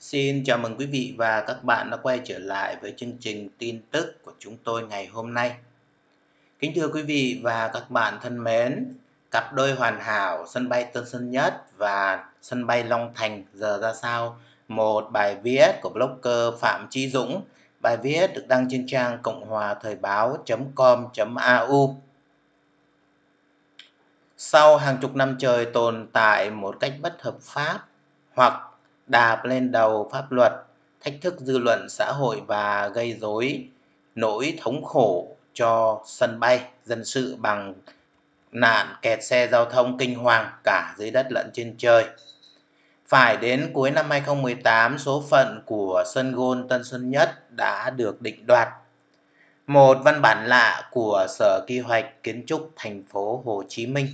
Xin chào mừng quý vị và các bạn đã quay trở lại với chương trình tin tức của chúng tôi ngày hôm nay. Kính thưa quý vị và các bạn thân mến, cặp đôi hoàn hảo sân bay Tân Sơn Nhất và sân bay Long Thành giờ ra sao? Một bài viết của blogger Phạm Chi Dũng. Bài viết được đăng trên trang cộng hòa thời báo.com.au. Sau hàng chục năm trời tồn tại một cách bất hợp pháp hoặc đạp lên đầu pháp luật, thách thức dư luận xã hội và gây rối nỗi thống khổ cho sân bay dân sự bằng nạn kẹt xe giao thông kinh hoàng cả dưới đất lẫn trên trời. Phải đến cuối năm 2018, số phận của sân gôn Tân Sơn Nhất đã được định đoạt. Một văn bản lạ của Sở Quy hoạch Kiến trúc thành phố Hồ Chí Minh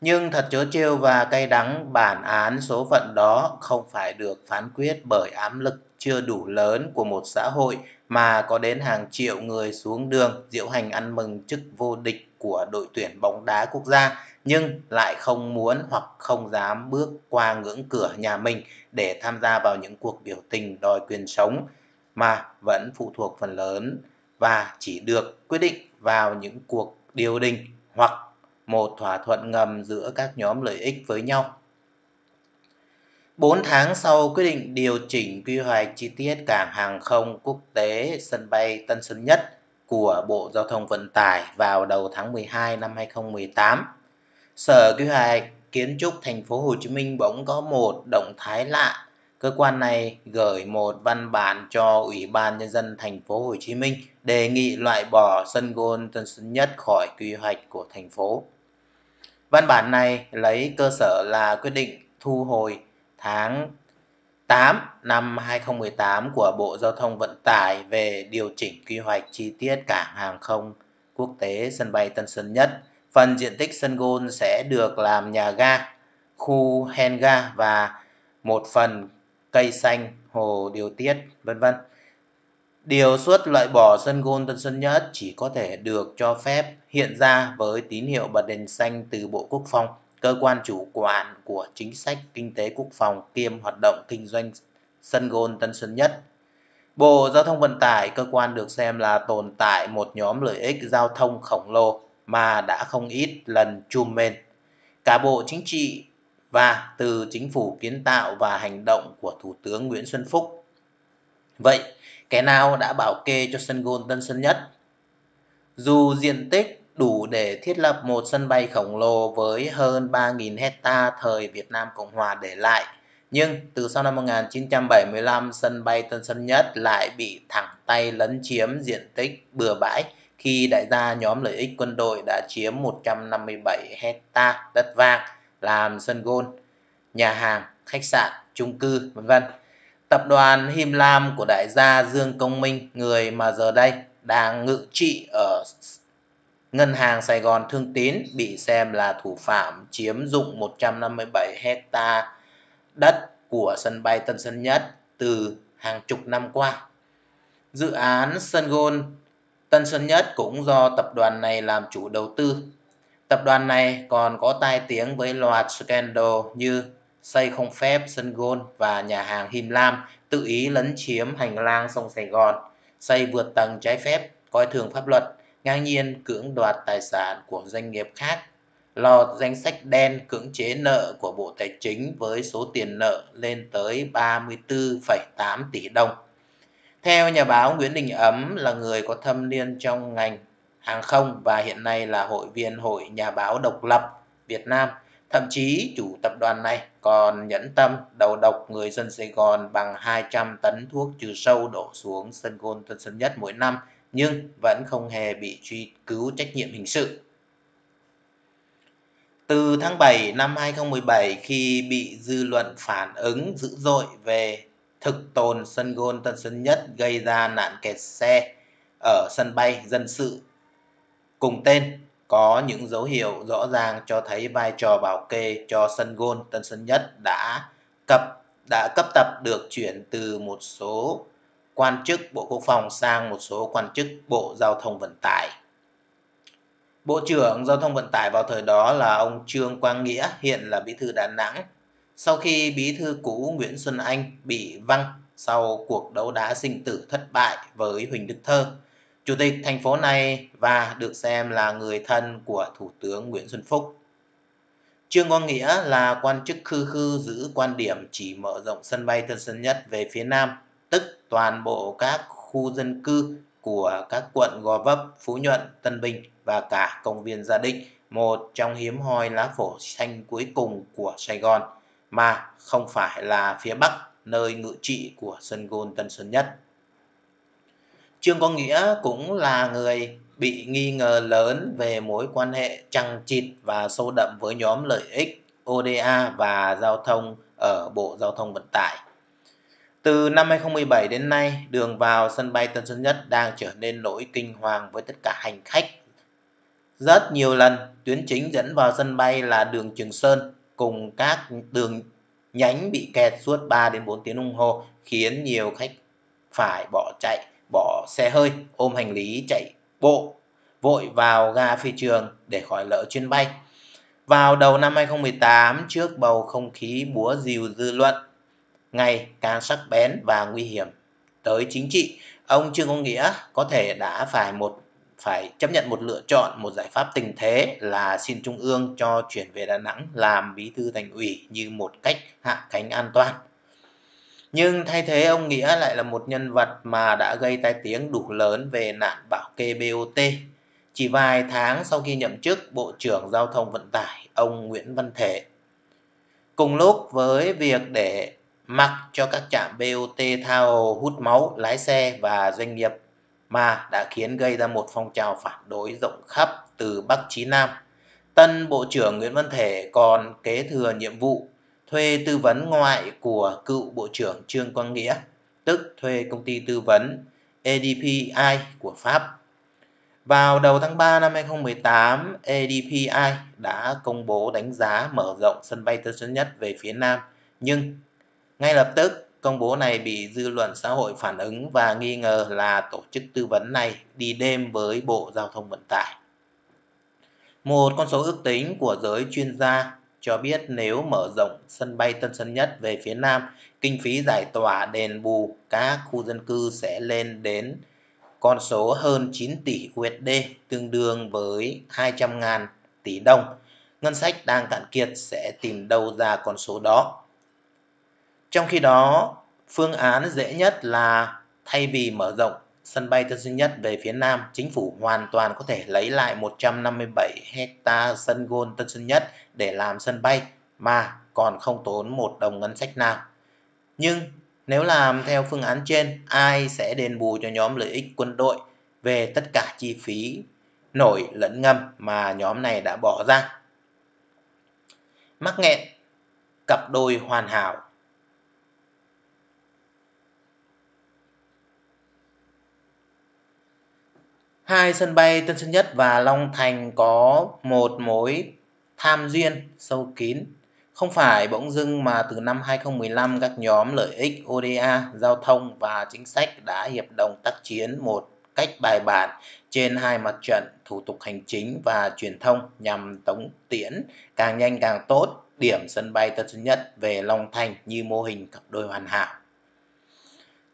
nhưng thật chớ trêu và cay đắng, bản án số phận đó không phải được phán quyết bởi ám lực chưa đủ lớn của một xã hội mà có đến hàng triệu người xuống đường diễu hành ăn mừng chức vô địch của đội tuyển bóng đá quốc gia, nhưng lại không muốn hoặc không dám bước qua ngưỡng cửa nhà mình để tham gia vào những cuộc biểu tình đòi quyền sống mà vẫn phụ thuộc phần lớn và chỉ được quyết định vào những cuộc điều đình hoặc một thỏa thuận ngầm giữa các nhóm lợi ích với nhau. 4 tháng sau quyết định điều chỉnh quy hoạch chi tiết cảng hàng không quốc tế sân bay Tân Sơn Nhất của Bộ Giao thông Vận tải vào đầu tháng 12 năm 2018, Sở Quy hoạch Kiến trúc thành phố Hồ Chí Minh bỗng có một động thái lạ. Cơ quan này gửi một văn bản cho Ủy ban nhân dân thành phố Hồ Chí Minh đề nghị loại bỏ sân gôn Tân Sơn Nhất khỏi quy hoạch của thành phố. Văn bản này lấy cơ sở là quyết định thu hồi tháng 8 năm 2018 của Bộ Giao thông Vận tải về điều chỉnh quy hoạch chi tiết cảng hàng không quốc tế sân bay Tân Sơn Nhất. Phần diện tích sân gôn sẽ được làm nhà ga, khu hangar và một phần cây xanh, hồ điều tiết, vân vân. Điều suất loại bỏ sân gôn Tân Sơn Nhất chỉ có thể được cho phép hiện ra với tín hiệu bật đèn xanh từ Bộ Quốc phòng, cơ quan chủ quản của chính sách kinh tế quốc phòng kiêm hoạt động kinh doanh sân gôn Tân Sơn Nhất. Bộ Giao thông Vận tải, cơ quan được xem là tồn tại một nhóm lợi ích giao thông khổng lồ mà đã không ít lần chùm mền. Cả Bộ Chính trị và từ chính phủ kiến tạo và hành động của Thủ tướng Nguyễn Xuân Phúc. Vậy, Kẻ nào đã bảo kê cho sân gôn Tân Sơn Nhất? Dù diện tích đủ để thiết lập một sân bay khổng lồ với hơn 3.000 hecta thời Việt Nam Cộng Hòa để lại, nhưng từ sau năm 1975, sân bay Tân Sơn Nhất lại bị thẳng tay lấn chiếm diện tích bừa bãi khi đại gia nhóm lợi ích quân đội đã chiếm 157 hecta đất vàng làm sân gôn, nhà hàng, khách sạn, chung cư, vân vân. Tập đoàn Him Lam của đại gia Dương Công Minh, người mà giờ đây đang ngự trị ở Ngân hàng Sài Gòn Thương Tín bị xem là thủ phạm chiếm dụng 157 hecta đất của sân bay Tân Sơn Nhất từ hàng chục năm qua. Dự án sân gôn Tân Sơn Nhất cũng do tập đoàn này làm chủ đầu tư. Tập đoàn này còn có tai tiếng với loạt scandal như xây không phép sân gôn và nhà hàng Him Lam tự ý lấn chiếm hành lang sông Sài Gòn, xây vượt tầng trái phép, coi thường pháp luật, ngang nhiên cưỡng đoạt tài sản của doanh nghiệp khác, lọt danh sách đen cưỡng chế nợ của Bộ Tài chính với số tiền nợ lên tới 34,8 tỷ đồng. Theo nhà báo Nguyễn Đình Ấm là người có thâm niên trong ngành hàng không và hiện nay là hội viên Hội Nhà báo Độc lập Việt Nam, Thậm chí chủ tập đoàn này còn nhẫn tâm đầu độc người dân Sài Gòn bằng 200 tấn thuốc trừ sâu đổ xuống sân gôn Tân Sơn Nhất mỗi năm, nhưng vẫn không hề bị truy cứu trách nhiệm hình sự. Từ tháng 7 năm 2017 khi bị dư luận phản ứng dữ dội về thực tồn sân gôn Tân Sơn Nhất gây ra nạn kẹt xe ở sân bay dân sự, cùng tên có những dấu hiệu rõ ràng cho thấy vai trò bảo kê cho sân gôn Tân Sơn Nhất đã cập đã cấp tập được chuyển từ một số quan chức Bộ Quốc phòng sang một số quan chức Bộ Giao thông Vận tải. Bộ trưởng Giao thông Vận tải vào thời đó là ông Trương Quang Nghĩa, hiện là bí thư Đà Nẵng. Sau khi bí thư cũ Nguyễn Xuân Anh bị văng sau cuộc đấu đá sinh tử thất bại với Huỳnh Đức Thơ, chủ tịch thành phố này và được xem là người thân của Thủ tướng Nguyễn Xuân Phúc. Trương Quang Nghĩa là quan chức khư khư giữ quan điểm chỉ mở rộng sân bay Tân Sơn Nhất về phía Nam, tức toàn bộ các khu dân cư của các quận Gò Vấp, Phú Nhuận, Tân Bình và cả công viên Gia Định, một trong hiếm hoi lá phổi xanh cuối cùng của Sài Gòn, mà không phải là phía Bắc, nơi ngự trị của sân gôn Tân Sơn Nhất. Trương Quang Nghĩa cũng là người bị nghi ngờ lớn về mối quan hệ chằng chịt và sâu đậm với nhóm lợi ích ODA và giao thông ở Bộ Giao thông Vận tải. Từ năm 2017 đến nay, đường vào sân bay Tân Sơn Nhất đang trở nên nỗi kinh hoàng với tất cả hành khách. Rất nhiều lần, tuyến chính dẫn vào sân bay là đường Trường Sơn cùng các đường nhánh bị kẹt suốt 3 đến 4 tiếng đồng hồ, khiến nhiều khách phải bỏ chạy, bỏ xe hơi, ôm hành lý chạy bộ vội vào ga phi trường để khỏi lỡ chuyến bay. Vào đầu năm 2018, trước bầu không khí búa rìu dư luận ngày càng sắc bén và nguy hiểm tới chính trị, ông Trương Công Nghĩa có thể đã phải một phải chấp nhận một lựa chọn một giải pháp tình thế là xin trung ương cho chuyển về Đà Nẵng làm bí thư thành ủy như một cách hạ cánh an toàn. Nhưng thay thế ông Nghĩa lại là một nhân vật mà đã gây tai tiếng đủ lớn về nạn bảo kê BOT. Chỉ vài tháng sau khi nhậm chức Bộ trưởng Giao thông Vận tải, ông Nguyễn Văn Thể. Cùng lúc với việc để mặc cho các trạm BOT thao hồ hút máu lái xe và doanh nghiệp mà đã khiến gây ra một phong trào phản đối rộng khắp từ Bắc chí Nam. Tân Bộ trưởng Nguyễn Văn Thể còn kế thừa nhiệm vụ thuê tư vấn ngoại của cựu Bộ trưởng Trương Quang Nghĩa, tức thuê công ty tư vấn ADPI của Pháp. Vào đầu tháng 3 năm 2018, ADPI đã công bố đánh giá mở rộng sân bay Tân Sơn Nhất về phía Nam, nhưng ngay lập tức công bố này bị dư luận xã hội phản ứng và nghi ngờ là tổ chức tư vấn này đi đêm với Bộ Giao thông Vận tải. Một con số ước tính của giới chuyên gia cho biết nếu mở rộng sân bay Tân Sơn Nhất về phía Nam, kinh phí giải tỏa đền bù các khu dân cư sẽ lên đến con số hơn 9 tỷ USD, tương đương với 200.000 tỷ đồng. Ngân sách đang cạn kiệt sẽ tìm đâu ra con số đó. Trong khi đó, phương án dễ nhất là thay vì mở rộng sân bay Tân Sơn Nhất về phía Nam, chính phủ hoàn toàn có thể lấy lại 157 hecta sân gôn Tân Sơn Nhất để làm sân bay mà còn không tốn một đồng ngân sách nào. Nhưng nếu làm theo phương án trên, ai sẽ đền bù cho nhóm lợi ích quân đội về tất cả chi phí nổi lẫn ngâm mà nhóm này đã bỏ ra? Mắc nghẹn, cặp đôi hoàn hảo Hai sân bay Tân Sơn Nhất và Long Thành có một mối tham duyên sâu kín. Không phải bỗng dưng mà từ năm 2015 các nhóm lợi ích ODA, giao thông và chính sách đã hiệp đồng tác chiến một cách bài bản trên hai mặt trận thủ tục hành chính và truyền thông nhằm tống tiễn càng nhanh càng tốt điểm sân bay Tân Sơn Nhất về Long Thành như mô hình cặp đôi hoàn hảo.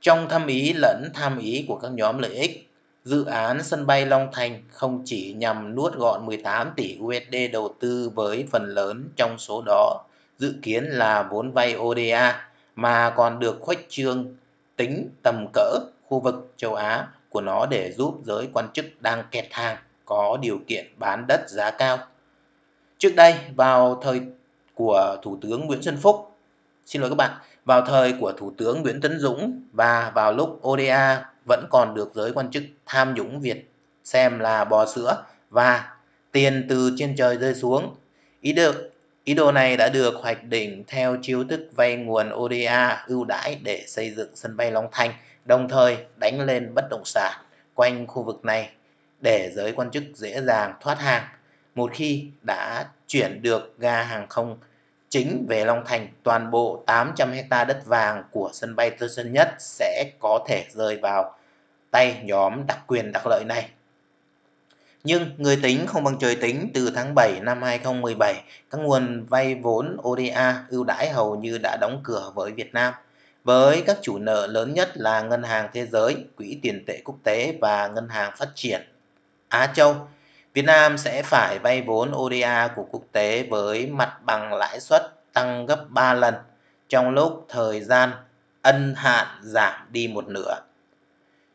Trong thâm ý lẫn tham ý của các nhóm lợi ích, Dự án sân bay Long Thành không chỉ nhằm nuốt gọn 18 tỷ USD đầu tư với phần lớn trong số đó dự kiến là vốn vay ODA mà còn được khuếch trương tính tầm cỡ khu vực châu Á của nó để giúp giới quan chức đang kẹt hàng có điều kiện bán đất giá cao. Trước đây, vào thời của Thủ tướng Nguyễn Xuân Phúc, xin lỗi các bạn, vào thời của Thủ tướng Nguyễn Tấn Dũng và vào lúc ODA vẫn còn được giới quan chức tham nhũng Việt xem là bò sữa và tiền từ trên trời rơi xuống. Ý được Ý đồ này đã được hoạch định theo chiếu thức vay nguồn ODA ưu đãi để xây dựng sân bay Long Thành, đồng thời đánh lên bất động sản quanh khu vực này để giới quan chức dễ dàng thoát hàng. Một khi đã chuyển được ga hàng không chính về Long Thành, toàn bộ 800 hecta đất vàng của sân bay Tân Sơn Nhất sẽ có thể rơi vào tay nhóm đặc quyền đặc lợi này. Nhưng người tính không bằng trời tính, từ tháng 7 năm 2017, các nguồn vay vốn ODA ưu đãi hầu như đã đóng cửa với Việt Nam. Với các chủ nợ lớn nhất là Ngân hàng Thế giới, Quỹ tiền tệ quốc tế và Ngân hàng Phát triển Á Châu, Việt Nam sẽ phải vay vốn ODA của quốc tế với mặt bằng lãi suất tăng gấp 3 lần trong lúc thời gian ân hạn giảm đi một nửa.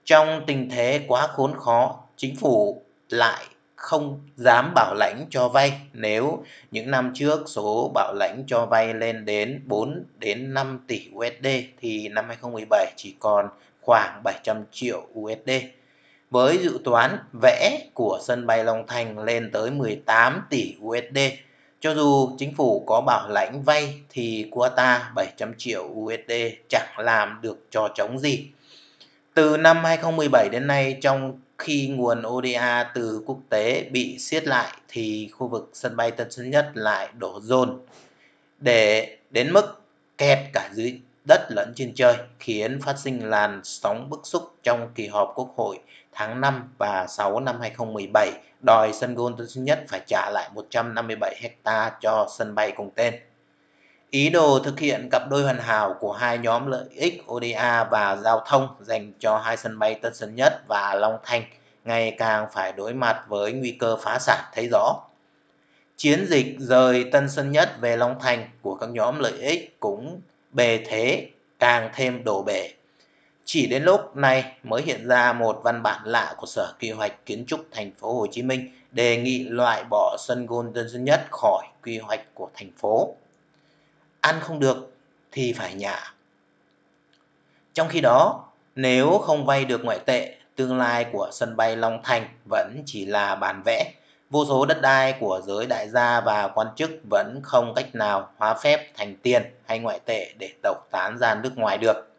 Trong tình thế quá khốn khó, chính phủ lại không dám bảo lãnh cho vay nếu những năm trước số bảo lãnh cho vay lên đến 4 đến 5 tỷ USD thì năm 2017 chỉ còn khoảng 700 triệu USD. Với dự toán vẽ của sân bay Long Thành lên tới 18 tỷ USD, cho dù chính phủ có bảo lãnh vay thì quota 700 triệu USD chẳng làm được trò trống gì. Từ năm 2017 đến nay, trong khi nguồn ODA từ quốc tế bị siết lại thì khu vực sân bay Tân Sơn Nhất lại đổ dồn để đến mức kẹt cả dưới đất lẫn trên trời, khiến phát sinh làn sóng bức xúc trong kỳ họp Quốc hội tháng 5 và 6 năm 2017 đòi sân gôn Tân Sơn Nhất phải trả lại 157 hecta cho sân bay cùng tên. Ý đồ thực hiện cặp đôi hoàn hảo của hai nhóm lợi ích ODA và giao thông dành cho hai sân bay Tân Sơn Nhất và Long Thành ngày càng phải đối mặt với nguy cơ phá sản thấy rõ. Chiến dịch rời Tân Sơn Nhất về Long Thành của các nhóm lợi ích cũng bề thế càng thêm đổ bể. Chỉ đến lúc này mới hiện ra một văn bản lạ của Sở Quy hoạch Kiến trúc thành phố Hồ Chí Minh đề nghị loại bỏ sân gôn Tân Sơn Nhất khỏi quy hoạch của thành phố ăn không được thì phải nhả. Trong khi đó, nếu không vay được ngoại tệ, tương lai của sân bay Long Thành vẫn chỉ là bản vẽ. Vô số đất đai của giới đại gia và quan chức vẫn không cách nào hóa phép thành tiền hay ngoại tệ để tẩu tán ra nước ngoài được.